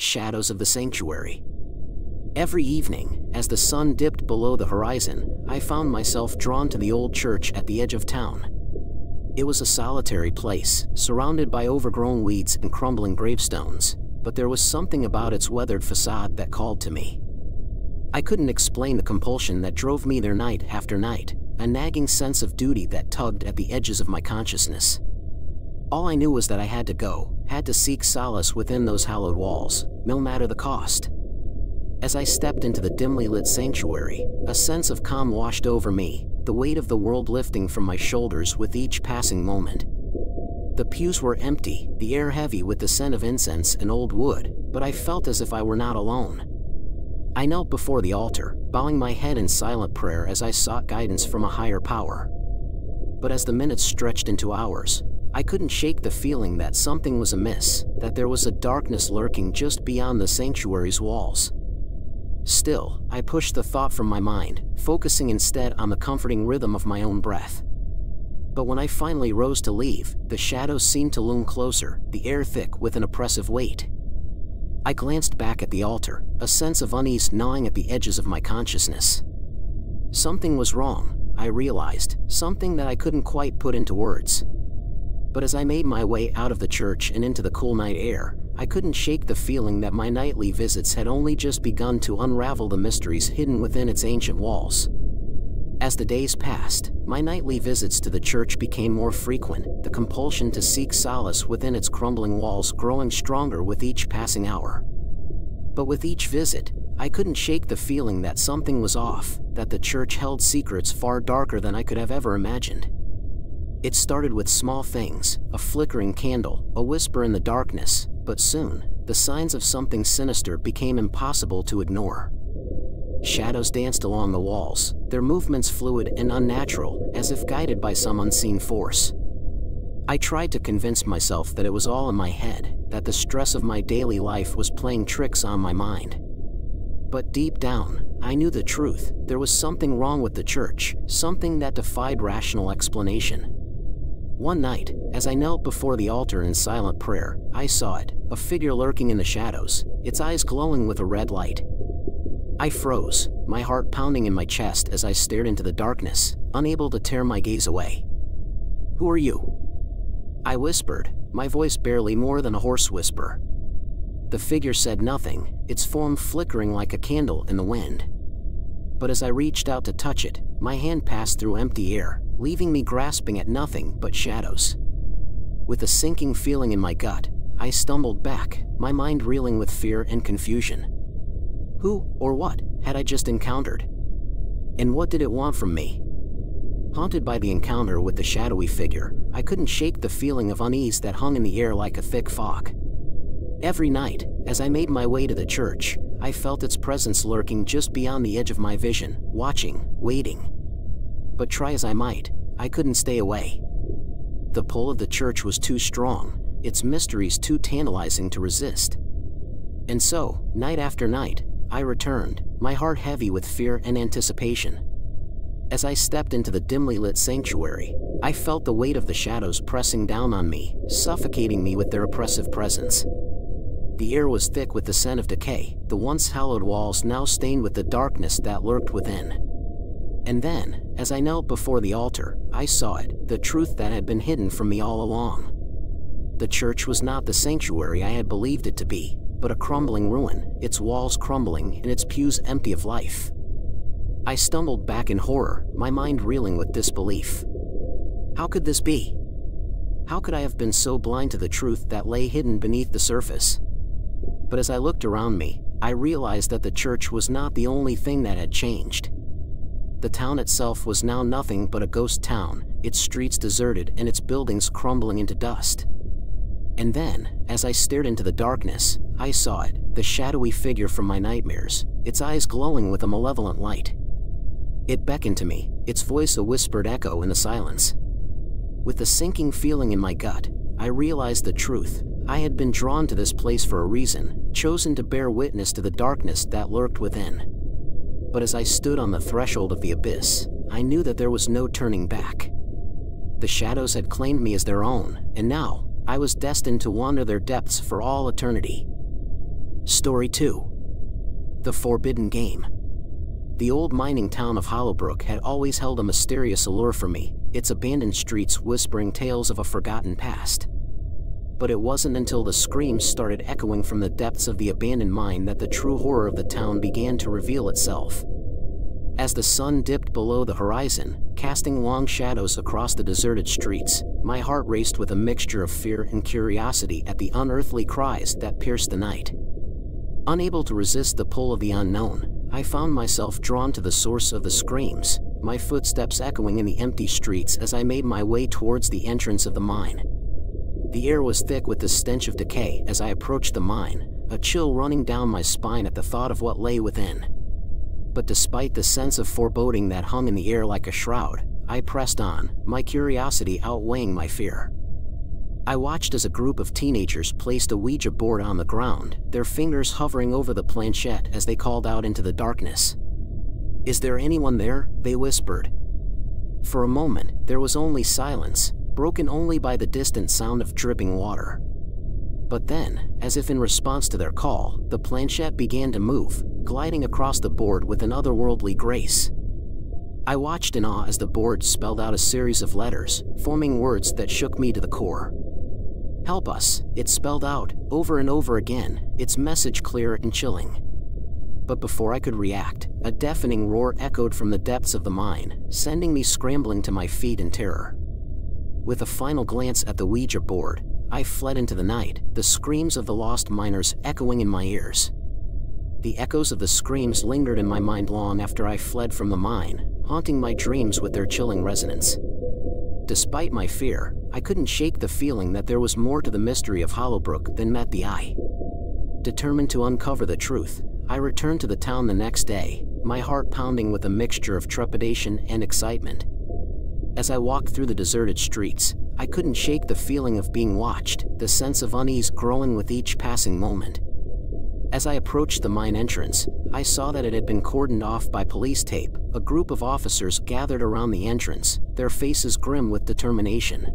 Shadows of the Sanctuary. Every evening, as the sun dipped below the horizon, I found myself drawn to the old church at the edge of town. It was a solitary place, surrounded by overgrown weeds and crumbling gravestones, but there was something about its weathered facade that called to me. I couldn't explain the compulsion that drove me there night after night, a nagging sense of duty that tugged at the edges of my consciousness. All I knew was that I had to go, had to seek solace within those hallowed walls, no matter the cost. As I stepped into the dimly lit sanctuary, a sense of calm washed over me, the weight of the world lifting from my shoulders with each passing moment. The pews were empty, the air heavy with the scent of incense and old wood, but I felt as if I were not alone. I knelt before the altar, bowing my head in silent prayer as I sought guidance from a higher power. But as the minutes stretched into hours, I couldn't shake the feeling that something was amiss, that there was a darkness lurking just beyond the sanctuary's walls. Still, I pushed the thought from my mind, focusing instead on the comforting rhythm of my own breath. But when I finally rose to leave, the shadows seemed to loom closer, the air thick with an oppressive weight. I glanced back at the altar, a sense of unease gnawing at the edges of my consciousness. Something was wrong, I realized, something that I couldn't quite put into words. But as I made my way out of the church and into the cool night air, I couldn't shake the feeling that my nightly visits had only just begun to unravel the mysteries hidden within its ancient walls. As the days passed, my nightly visits to the church became more frequent, the compulsion to seek solace within its crumbling walls growing stronger with each passing hour. But with each visit, I couldn't shake the feeling that something was off, that the church held secrets far darker than I could have ever imagined. It started with small things, a flickering candle, a whisper in the darkness, but soon, the signs of something sinister became impossible to ignore. Shadows danced along the walls, their movements fluid and unnatural, as if guided by some unseen force. I tried to convince myself that it was all in my head, that the stress of my daily life was playing tricks on my mind. But deep down, I knew the truth. There was something wrong with the church, something that defied rational explanation. One night, as I knelt before the altar in silent prayer, I saw it, a figure lurking in the shadows, its eyes glowing with a red light. I froze, my heart pounding in my chest as I stared into the darkness, unable to tear my gaze away. Who are you? I whispered, my voice barely more than a hoarse whisper. The figure said nothing, its form flickering like a candle in the wind. But as I reached out to touch it, my hand passed through empty air, leaving me grasping at nothing but shadows. With a sinking feeling in my gut, I stumbled back, my mind reeling with fear and confusion. Who, or what, had I just encountered? And what did it want from me? Haunted by the encounter with the shadowy figure, I couldn't shake the feeling of unease that hung in the air like a thick fog. Every night, as I made my way to the church, I felt its presence lurking just beyond the edge of my vision, watching, waiting but try as I might, I couldn't stay away. The pull of the church was too strong, its mysteries too tantalizing to resist. And so, night after night, I returned, my heart heavy with fear and anticipation. As I stepped into the dimly lit sanctuary, I felt the weight of the shadows pressing down on me, suffocating me with their oppressive presence. The air was thick with the scent of decay, the once hallowed walls now stained with the darkness that lurked within. And then, as I knelt before the altar, I saw it, the truth that had been hidden from me all along. The church was not the sanctuary I had believed it to be, but a crumbling ruin, its walls crumbling and its pews empty of life. I stumbled back in horror, my mind reeling with disbelief. How could this be? How could I have been so blind to the truth that lay hidden beneath the surface? But as I looked around me, I realized that the church was not the only thing that had changed. The town itself was now nothing but a ghost town, its streets deserted and its buildings crumbling into dust. And then, as I stared into the darkness, I saw it, the shadowy figure from my nightmares, its eyes glowing with a malevolent light. It beckoned to me, its voice a whispered echo in the silence. With a sinking feeling in my gut, I realized the truth. I had been drawn to this place for a reason, chosen to bear witness to the darkness that lurked within. But as I stood on the threshold of the abyss, I knew that there was no turning back. The shadows had claimed me as their own, and now, I was destined to wander their depths for all eternity. Story 2 The Forbidden Game. The old mining town of Hollowbrook had always held a mysterious allure for me, its abandoned streets whispering tales of a forgotten past. But it wasn't until the screams started echoing from the depths of the abandoned mine that the true horror of the town began to reveal itself. As the sun dipped below the horizon, casting long shadows across the deserted streets, my heart raced with a mixture of fear and curiosity at the unearthly cries that pierced the night. Unable to resist the pull of the unknown, I found myself drawn to the source of the screams, my footsteps echoing in the empty streets as I made my way towards the entrance of the mine. The air was thick with the stench of decay as I approached the mine, a chill running down my spine at the thought of what lay within. But despite the sense of foreboding that hung in the air like a shroud, I pressed on, my curiosity outweighing my fear. I watched as a group of teenagers placed a Ouija board on the ground, their fingers hovering over the planchette as they called out into the darkness. Is there anyone there? They whispered. For a moment, there was only silence, broken only by the distant sound of dripping water. But then, as if in response to their call, the planchette began to move, gliding across the board with an otherworldly grace. I watched in awe as the board spelled out a series of letters, forming words that shook me to the core. Help us, it spelled out, over and over again, its message clear and chilling. But before I could react, a deafening roar echoed from the depths of the mine, sending me scrambling to my feet in terror. With a final glance at the Ouija board, I fled into the night, the screams of the lost miners echoing in my ears. The echoes of the screams lingered in my mind long after I fled from the mine, haunting my dreams with their chilling resonance. Despite my fear, I couldn't shake the feeling that there was more to the mystery of Hollowbrook than met the eye. Determined to uncover the truth, I returned to the town the next day, my heart pounding with a mixture of trepidation and excitement. As I walked through the deserted streets, I couldn't shake the feeling of being watched, the sense of unease growing with each passing moment. As I approached the mine entrance, I saw that it had been cordoned off by police tape. A group of officers gathered around the entrance, their faces grim with determination.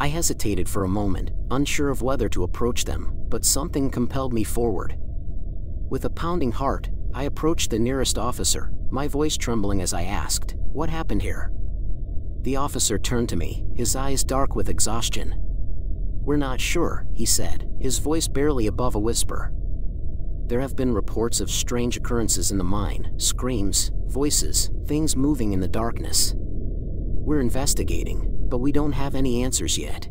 I hesitated for a moment, unsure of whether to approach them, but something compelled me forward. With a pounding heart, I approached the nearest officer, my voice trembling as I asked, What happened here? The officer turned to me, his eyes dark with exhaustion. We're not sure, he said, his voice barely above a whisper. There have been reports of strange occurrences in the mine, screams, voices, things moving in the darkness. We're investigating, but we don't have any answers yet.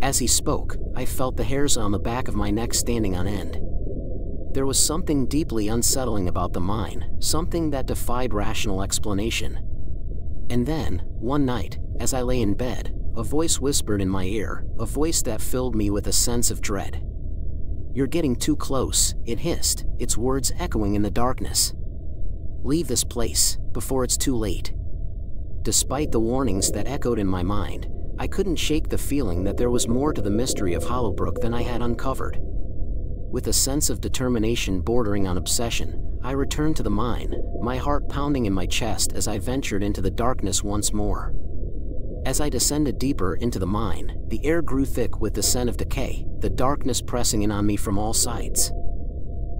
As he spoke, I felt the hairs on the back of my neck standing on end. There was something deeply unsettling about the mine, something that defied rational explanation. And then, one night, as I lay in bed, a voice whispered in my ear, a voice that filled me with a sense of dread. You're getting too close, it hissed, its words echoing in the darkness. Leave this place, before it's too late. Despite the warnings that echoed in my mind, I couldn't shake the feeling that there was more to the mystery of Hollowbrook than I had uncovered. With a sense of determination bordering on obsession, I returned to the mine, my heart pounding in my chest as I ventured into the darkness once more. As I descended deeper into the mine, the air grew thick with the scent of decay, the darkness pressing in on me from all sides.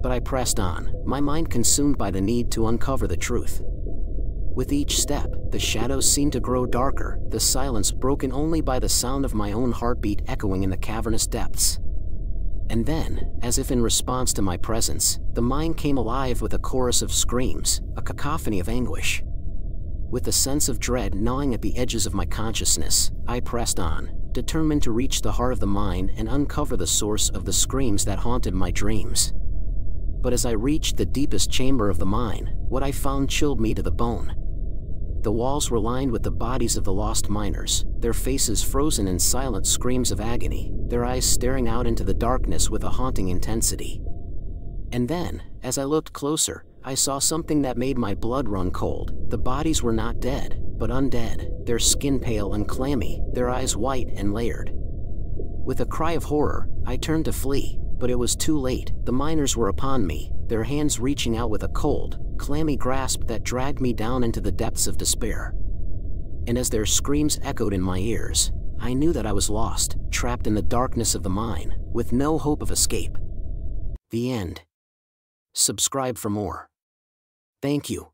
But I pressed on, my mind consumed by the need to uncover the truth. With each step, the shadows seemed to grow darker, the silence broken only by the sound of my own heartbeat echoing in the cavernous depths. And then, as if in response to my presence, the mind came alive with a chorus of screams, a cacophony of anguish. With a sense of dread gnawing at the edges of my consciousness, I pressed on, determined to reach the heart of the mine and uncover the source of the screams that haunted my dreams. But as I reached the deepest chamber of the mine, what I found chilled me to the bone. The walls were lined with the bodies of the lost miners, their faces frozen in silent screams of agony, their eyes staring out into the darkness with a haunting intensity. And then, as I looked closer, I saw something that made my blood run cold. The bodies were not dead, but undead, their skin pale and clammy, their eyes white and layered. With a cry of horror, I turned to flee, but it was too late. The miners were upon me, their hands reaching out with a cold, clammy grasp that dragged me down into the depths of despair. And as their screams echoed in my ears, I knew that I was lost, trapped in the darkness of the mine, with no hope of escape. The end. Subscribe for more. Thank you.